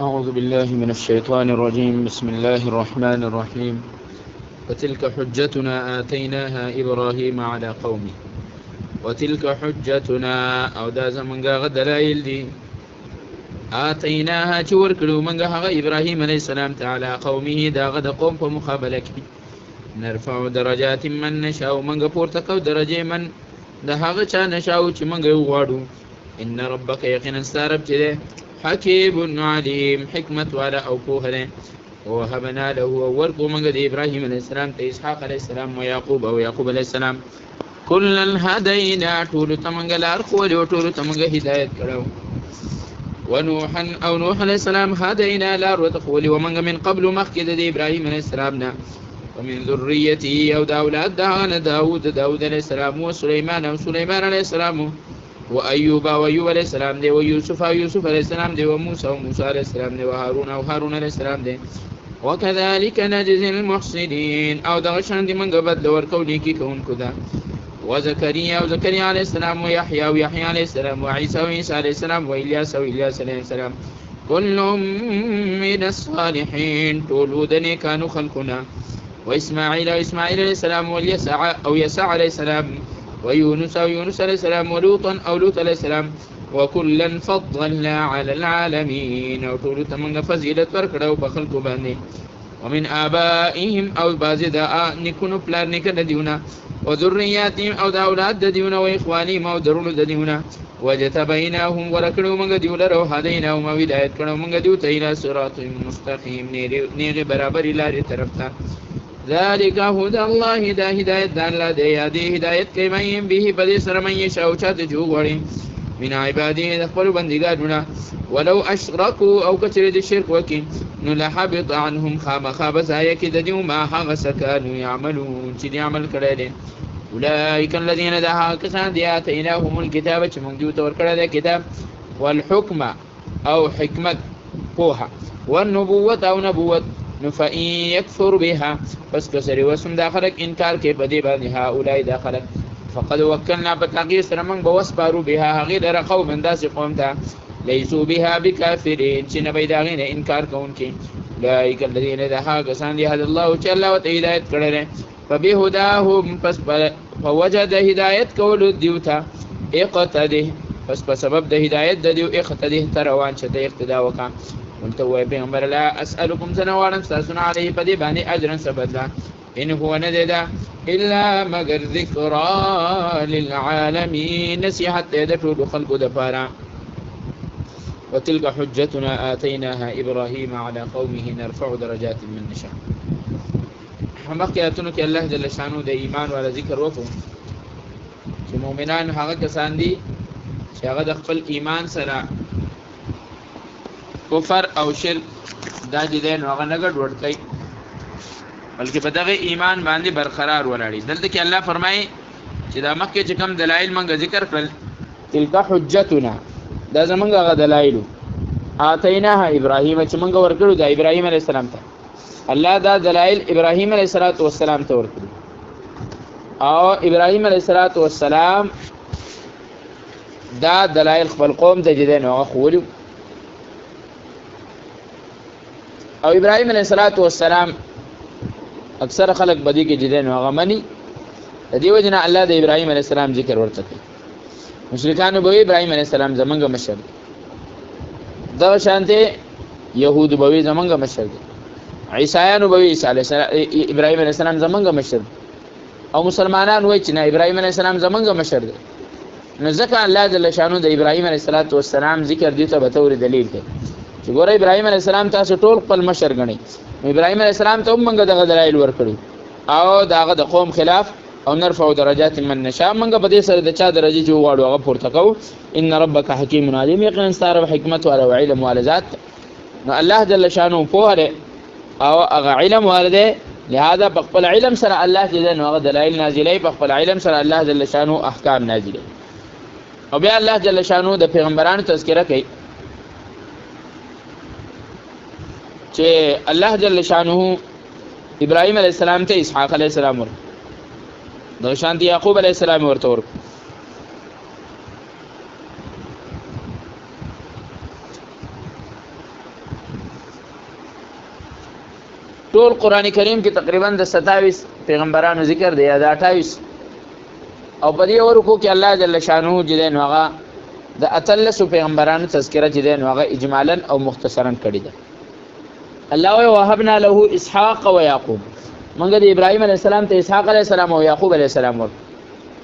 أعوذ بالله من الشيطان الرجيم بسم الله الرحمن الرحيم وتلك حجتنا آتيناها إبراهيم على قومه وتلك حجتنا او دا زمونږه غ دلایل دي آتیناها چې ورکړو مونږه هغه ابراهیم علی السلام تعالی قومه دا غ د قوم په مقابله کې نرفع درجات من نشاء موږ پورته کو درجه من د هغه چا نشاء چې موږ یو غواړو ان ربک یقینا ستارب چې ده حکیم علیم حکمت والا او پوه ده وهبنا له ورکو موږ د ابراهیم علیه السلام ته اسحاق علیه السلام او یعقوب او یعقوب علیه السلام کلن هدینا ټول ته موږ لار ښوولې او ټول ته موږ هدایت کړو ونوحا او نوح علیه السلام هدینا لار ورته ښوولې و موږ من قبل مخکې د ابراهیم علیه السلام نه ومن ذریته او د اولاد د هغه نه داود داود علیه السلام و سلیمان او سلیمان علیه السلام و ایوب او ایوب علیہ السلام دی و یوسف او یوسف علیہ السلام دی و موسی او موسی علیہ السلام دی و هارون او هارون علیہ السلام دی وکذالک نجزی المحسنین او دغه شان دی منګه بدل ورکو نیکی کوونکو دا و زکریا او زکریا علیہ السلام و یحیی او یحیی علیہ السلام و عیسی او عیسی علیہ السلام و الیاس او الیاس علیہ السلام كل من الصالحين طول ودني كانوا خلقنا و اسماعیل او اسماعیل علیه السلام و یسع او یسع علیه السلام و یونس او یونس علیه السلام و لوطا او لوط علیه السلام وکلا فضلنا علی العالمین او ټول ته موږ فضیلت ورکړو په خلکو باندې ومن آبائهم او بعضی دا نکونو پلار نکه د دیونه او ذریاتهم او د اولاد د دیونه او اخوانهم او درونو د دیونه وجتبیناهم غوره کړو موږ دیو لره او هدیناهم او هدایت کړو موږ دیو ته الی صراط مستقیم نیغې برابرې لارې طرف ته ذالک هدى الله دا هدایت د الله دی یادې هدایت کوي مې به په دې سره مې شاو چاته جو غوړي من عباده د خپل بندګانونه ولو اشرکو او کچره د شرک وکي نو لحبط عنهم خامخا بزایا کې د دیو ما هغه سکانو یعملون چې دی عمل کړی دی اولئک الذین دا هغه کسان دی آتیناهم الکتاب چې موږ دوی ته ورکړی دی کتاب والحکم او حکمت پوهه والنبوت او نبوت نو فإن يكفر بها پس که سری وسم دا خلک انکار کوي په دې باندې هؤلاء دا خلک فقد وکلنا په تغیر سره موږ به وسپارو بها هغې لره قوم داسې قوم ته لیسو بها بکافرین چې نه به د هغې نه انکار کوونکي اولئک الذین د هغه کسان دي هد الله چې الله ورته هدایت کړی دی په بهداهم پس په وجه د هدایت کولو دیو ته اقتده پس په سبب د هدایت د دیو اقتده ته روان چې ته اقتدا وکړه ورته وایي پیغمبر لا اسألکم زه نه غواړم ستاسو نه علیه په دې باندې اجرا څه بدله ان هو نه ده الا مگر ذکر للعالمین نصیحت ده د ټول خلکو د پاره وتلك حجتنا آتيناها إبراهيم على قومه نرفع درجات من نشاء مخکې آیتونو کې الله جل شانو د ایمان ولا ذکر وکړو چې مؤمنان هغه کسان دي چې هغه د خپل ایمان سره کفر او شرک دا چې دی نو هغه نه ګډوډ کوي بلکې په دغه ایمان باندې برقرار ولاړي دلته کې الله فرمایي چې دا مخکې چې کوم دلایل موږ ذکر کړل تلک حجتنا دا زمونږ هغه دلایلو آتیناها ابراهیم چې موږ ورکړو د ابراهیم علی السلام ته الله دا دلایل ابراهیم علی السلام ته ورکړي او ابراهيم عليه الصلاه والسلام دا دلایل خپل قوم ته جدي نو خولو او ابراهيم عليه الصلاه والسلام اکثر خلک بدی کې جدي نو هغه مني د دې وجنه الله د ابراهيم عليه السلام ذکر ورته کوي مشرکانو به ابراهيم عليه السلام زمونږ مشر دا شانته يهود به زمونږ مشر عيسایانو به عيسى عليه السلام ابراهيم عليه السلام زمونږ مشر او مسلمانان وایي چې نه ابراهیم علیه السلام زمونږ مشر دی نو ځکه الله جل شانو د ابراهیم علیه السلام ذکر دی ته به تورې دلیل کوي چې ګوره ابراهیم علیه السلام تاسو ټول خپل مشر ګڼئ ابراهیم علیه السلام ته هم موږ دغه دلایل ورکړي او دغه د قوم خلاف او نرفع درجات من نشاء موږ په دې سره د چا درجه چې وغواړو هغه پورته کوو ان ربک حکیم علیم یقینا ستاره حکمت والا او علم والا ذات نو الله جل شانو پوه دی او هغه علم ورده لہذا په خپل علم سره الله چې دین هغه دلایل نازلې په خپل علم سره الله جل شانو احکام نازلې او بیا الله جل شانو د پیغمبرانو تذکرہ کوي چې الله جل شانو ابراهيم عليه السلام ته اسحاق عليه السلام ور د شانتي يعقوب عليه السلام ورته ور ټول قران کریم کې تقریبا د 27 پیغمبرانو ذکر دی دا 28 او په دې ورکو کې الله جل شانو جل نوغه د اتلس پیغمبرانو تذکرہ چې دی نوغه اجمالا او مختصرا کړی ده الله وی وهبنا له اسحاق و یعقوب منګه د ابراهیم علی السلام ته اسحاق علی السلام او یعقوب علی السلام ور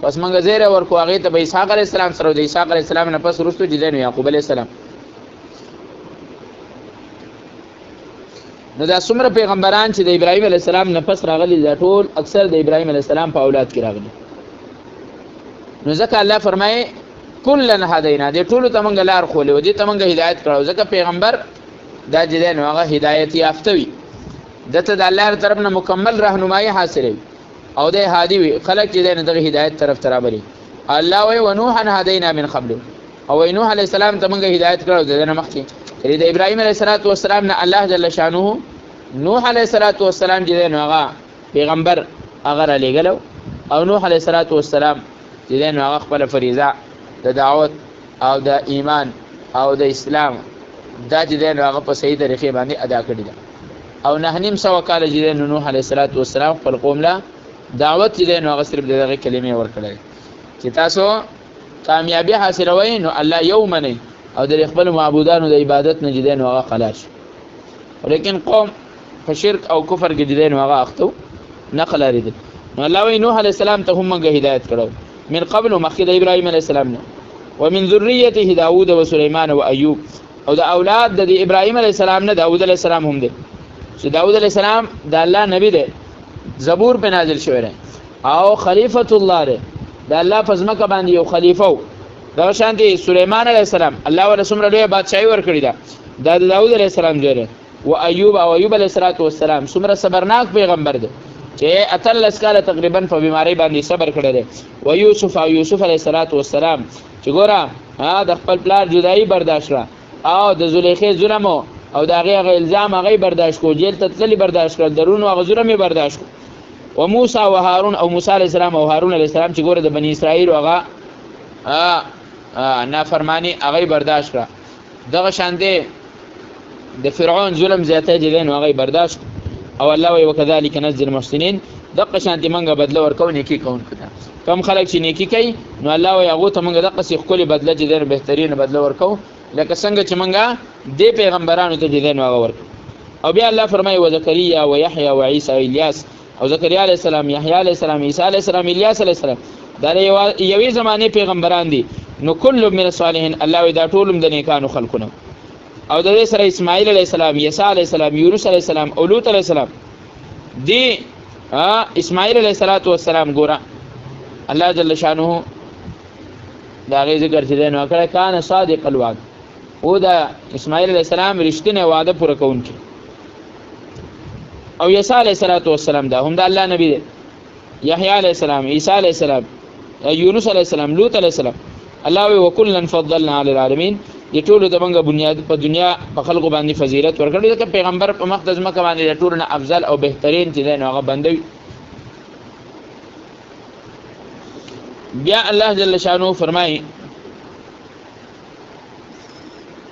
پس موږ زیره ورکو هغه ته به اسحاق علی السلام سره د اسحاق علی السلام نه پس رسو چې دنو یعقوب علی السلام نو دا څومره پیغمبران چې د ابراهیم علی السلام نه پس راغلي دا ټول اکثر د ابراهیم علی السلام په اولاد کې راغلي نو ځکه الله فرمایي کلن هدینا دې ټول ته موږ لار خولې و دې ته موږ هدایت کړو ځکه پیغمبر دا چې دی نو هغه هدایت یافته وي دته د الله تر طرف نه مکمل راهنمایي حاصلوي او ده هادي وي خلق چې دنه دغه هدایت طرف ته رابلي الله وي ونوحا هدینا من قبل او نوح علی السلام ته موږ هدایت کړو دنه مخکې چې د ابراهیم علی السلام نه الله جل شانه نوح علی السلام چې دنه هغه پیغمبر هغه را لګلو او نوح علی السلام چې دنه هغه خپل فریضه د دعوت او د ایمان او د اسلام دا چې دی نو هغه په صحیح طریقې باندې ادا کړې ده او نه نیم سوه کاله چې دی نو نوح علیه السلام وسلام خپل قوم له دعوت چې دی نو هغه صرف د دغې کلمې ورکړی چې تاسو کامیابي حاصلوئ نو الله یو منئ او د خپل معبودانو د عبادت نه چې دی نو هغه خلاص شئ لیکن قوم په شرک او کفر کې دي نو هغه اختو نقل لري دي نو الله وی نوح علی السلام ته هم موږ هدایت کړو من قبل مخکې د ابراهیم علی السلام نه ومن ذریته داوود و سليمان و ایوب او د اولاد د ابراهیم علی السلام نه داوود علی السلام هم دی چې داوود علی السلام د الله نبی دی زبور په نازل شوی دی او خلیفۃ الله دی د الله په ځمکه باندې یو خلیفہ و دا شانتي سليمان عليه السلام الله ورسوم له بادشاہي ور کړی دا د داوود عليه السلام جره و ایوب او ایوب علیه الصلاۃ والسلام څومره صبرناک پیغمبر دی چې اتلس کاله تقریبا په بیماری باندې صبر کړی دی و یوسف او یوسف علیه الصلاۃ والسلام چې ګوره د خپل پلار جدایی برداشت را او د زلیخې ظلم او د هغې هغه الزام هغه برداشت کو جیل ته تللی برداشت کړ درونو هغه ظلم یې برداشت کو و موسی و هارون او موسی علیه السلام او هارون علیه السلام چې ګوره د بنی اسرائیل هغه نافرمانی هغه برداشت کړه دغه شان دی د فرعون ظلم زیاته دي نو هغه برداشت او الله وی وکذالک نزل المحسنین دغه شان دی منګه بدله ورکو نیکی کون کړه کم خلک چې نیکی کوي نو الله وی هغه ته منګه دغه سی خپل بدله دي نو بهترین بدله ورکو لکه څنګه چې منګه دی پیغمبرانو ته دي نو هغه ورکو او بیا الله فرمایي وزکریا و یحیی و عیسی الیاس او زکریا علیه السلام یحیی علیه السلام عیسی علیه السلام الیاس علیه السلام دا د یوې زمانې پیغمبران دي نو کل من الصالحین الله وایي دا ټول هم د نیکانو خلکو نه او د دې سره اسماعیل علیه السلام عیسی علیه السلام یونس علیه السلام او لوط علیه السلام دی اسماعیل علیه السلام ګوره الله جل شانه دا غي ذکر چې دین وکړه کان صادق الوعد او دا اسماعیل علیه السلام رښتینه وعده پوره کوونکی او یسا علیه صلات والسلام دا هم د الله نبی دی یحیی علیه السلام عیسی علیه السلام یونس علیه السلام لوط علیه السلام الله وی وکلن فضلنا علی العالمین د ټولو د منګه بنیاد په دنیا په خلکو باندې فضیلت ورکړي ځکه پیغمبر په مخ د ځمکه باندې د ټولو نه افضل او بهترین چې دی نو هغه بندوي بیا الله جل شانو فرمایي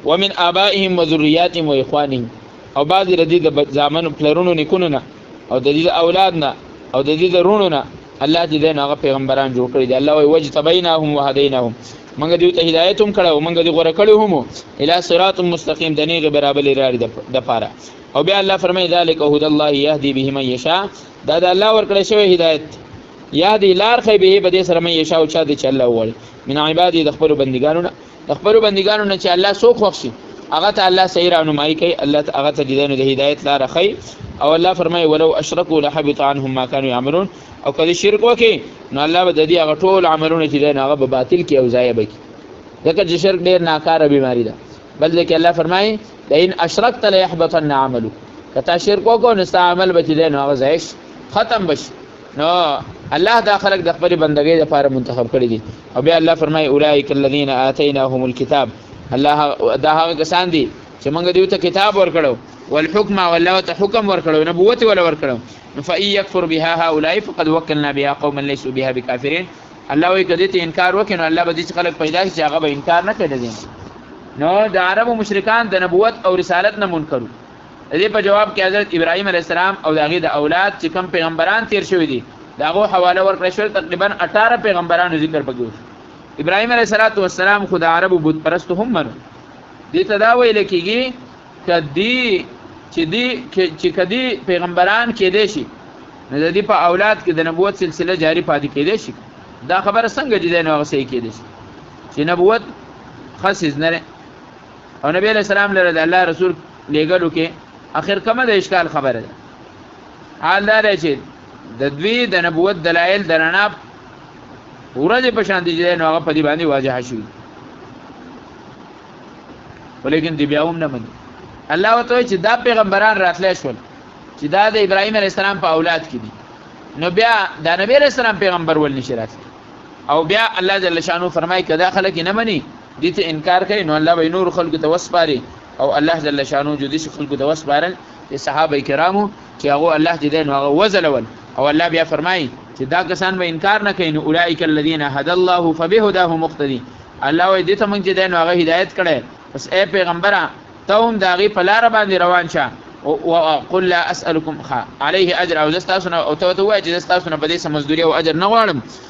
ومن آبائهم وذرياتهم واخوانهم او بعضی ردی د زامن پلرونو نکونو نه او د دې اولاد نه او د دې رونو نه الله دې دین هغه پیغمبران جوړ کړی دی الله وی وجتبیناهم وهدیناهم موږ دې ته هدایت هم کړو موږ دې غوړه کړو هم الی صراط مستقیم د نیغه برابر لري د پاره او بیا الله فرمایي ذالک هدى الله يهدي به من یشاء دا د الله ورکړی شوی هدایت یا دی لار خی به په دې سره مې یشا او چا دې چې الله وغواړي من عبادي د خپل بندګانو نه د خپل بندګانو نه چې الله سو خوښي هغه ته الله صحیح رانمایي کوي الله ته هغه ته دینه د هدایت لار خی او الله فرمایي ولو اشرکو لحبط عنهم ما كانوا يعملون او کله شرک وکي نو الله به د دې هغه ټول عملونه چې دین هغه به باطل کی او ضایع بکی ځکه چې شرک ډیر ناکاره بیماری ده بل ځکه الله فرمایي لئن اشرکت ليحبطن عملك کتا شرک وکړو نو ستا عمل به چې دین هغه ضایع ختم بشي نو الله دا خلق د خپل بندګۍ لپاره منتخب کړی دي او بیا الله فرمایي اولئک الذین آتیناهم الكتاب الله دا هغه کسان دي چې موږ دیو ته کتاب ورکړو والحکم والله ته حکم ورکړو نبوت ولا ورکړو فإن يكفر بها هؤلاء فقد وكلنا بها قوما ليسوا بها بكافرين الله وی کدی ته انکار وکړي الله به دې خلک پیدا شي هغه به انکار نه کوي نو د عربو مشرکان د نبوت او رسالت نه منکرو د دې په جواب کې حضرت ابراهیم علیه السلام او د هغې د اولاد چې کوم پیغمبران تیر شوي دي د هغو حواله ورکړل شول، تقریبا اټاره پیغمبرانو ذکر پکې وشو. ابراهیم علیه صلات و سلام خو د عربو بت پرستو هم منو. دې ته دا ویل کېږي که دي چې دي چې که دي پیغمبران کېدای شي نو د دې په اولاد کې د نبوت سلسله جاري پاتې کېدای شي دا خبره څنګه چې دی نو هغه صحیح کېدای شي چې نبوت خصیز نه او نبی علیہ السلام لره د الله رسول لېږلو کې اخر کومه د اشکال خبره ده حال دا دی چې د دوی د نبوت دلایل د رڼا ورځې په شان دي چې نو هغه په دې باندې واضح شوي ولیکن دی بیا هم نه مني الله وتعالى چې دا پیغمبران راتلی شول چې دا د ابراهیم علی السلام په اولاد کې دي نو بیا دا نبی علی السلام پیغمبر ول نشي راتلی او بیا الله جل شانو فرمایي کدا خلک نه مني دې ته انکار کوي نو الله به یې نورو خلکو ته وسپاري او الله جل شانه جو داسې خلکو ته وسپارل چې صحابه کرامو چې هغه الله چې دی نو هغه وځلول او الله بیا فرمایي چې دا کسان به انکار نه کوي نو اولئک الذین هدی الله فبهداه مقتدی الله وایي دې ته موږ چې دی نو هغه هدایت کړی پس ای پیغمبره ته هم د هغې په لاره باندې روان شه وقل لا اسألكم عليه اجر او زه ستاسو نه او ته ورته ووایه چې زه ستاسو نه په دې څه مزدوري او اجر نه غواړم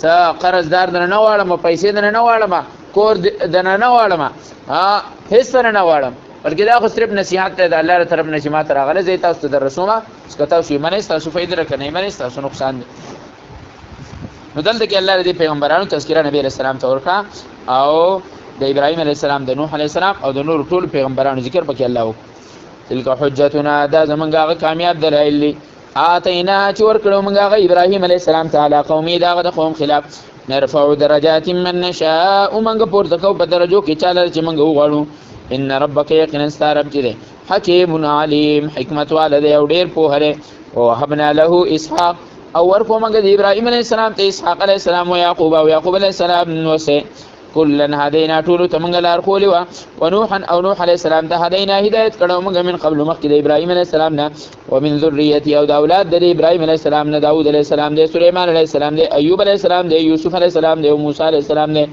څه قرض دار درنه نه غواړم پیسې درنه نه غواړم کور درنه نه غواړم هیڅ درنه نه غواړم بلکې دا خو صرف نصیحت دی د الله تر طرف نه چې ما ته راغلی زه تاسو ته درسومه چې که تاسو یې منئ ستاسو فایده ده که نه یې منئ ستاسو نقصان دی نو دلته کې الله د پیغمبرانو تذکره نبی علیه السلام ته ورکړه او د ابراهیم علیه السلام د نوح علیه السلام او د نور ټول پیغمبرانو ذکر پکې الله وکړ تلک حجتنا دا زمونږ هغه کامیاب دلایل دي آتینا چې ورکړو موږ هغه ابراهیم علیه السلام ته علی قومي د هغه د قوم خلاف نرفع درجات من نشاء موږ پورته کوو په درجو کې چاله چې موږ وغواړو ان ربک یقینا ستا رب چې دی حکیم علیم حکمت والا دی او ډېر پوه دی ووهبنا له اسحاق او ورکو موږ د ابراهیم علیه السلام ته اسحاق علیه السلام او یعقوب او یعقوب علیه السلام وسه کلن هدینا ټول ته موږ لار خولې و ونوحا او نوح علیه السلام ته هدینا هدایت کړو موږ من قبل مخکې د ابراهیم علیه السلام نه ومن ذریتی او د اولاد د ابراهیم علیه السلام نه داوود علیه السلام دی سلیمان علیه السلام دی ایوب علیه السلام دی یوسف علیه السلام دی او موسی علیه السلام دی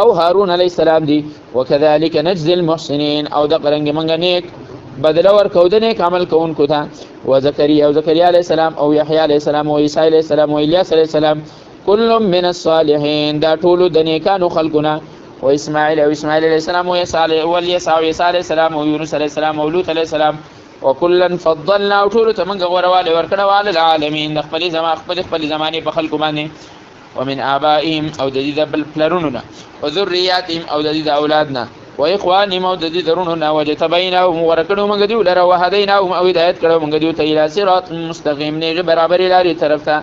او هارون علیه السلام دی وکذالک نجزی المحسنین او د قرنګ منګ نیک بدله ورکو د نیک عمل کوونکو ته و زکریا او زکریا علیه السلام او یحیی علیه السلام او عیسی علیه السلام او الیاس علیه السلام کل من الصالحین دا ټول د نیکانو خلقونه و اسماعیل او اسماعیل علیه السلام او یسع علیه السلام او یونس علیه السلام او لوط علیه السلام وکلن فضلنا او ټول ته موږ غورواله ورکړه وال العالمین د خپل زما خپل خپل زمانه په خلکو باندې ومن آبائهم او د دې د بل پلرونو نه او ذریاتهم او د دې د اولاد نه و اخوانهم او د دې درونو نه وجتبیناهم ورکړو موږ دیو لره وهدیناهم او هدایت کړو موږ دیو ته الی صراط مستقیم نه برابر لارې طرف ته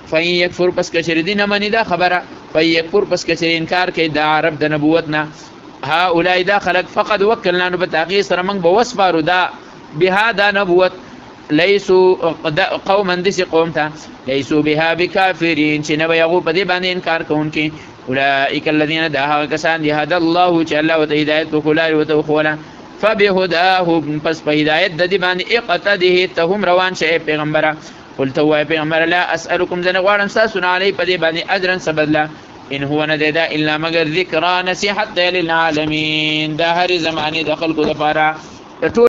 فین یکفر پس کچری دی نه منی دا خبره فین یکفر پس کچری انکار کوي د عرب د نبوت نه ها اولای دا خلق فقد وکلنا نو په تاقی سره موږ به وسپارو دا بها دا نبوت لیسو قوما دسی قوم ته لیسو بها بکافرین چې نه به هغو په دې باندې انکار کوونکي اولئک الذین دا هغه کسان دي هد الله چې الله ورته هدایت وکړو لارې ورته وښوله فبهداه پس په هدایت د دې باندې اقتده ته هم روان شئ پیغمبره قل ته وای پیغمبر لا اسالکم زنه غواړم تاسو نه علی په دې باندې اجرن سبدلا ان هو نه دا الا مگر ذکر نصیحت للعالمین دا هر زمانه د خلکو لپاره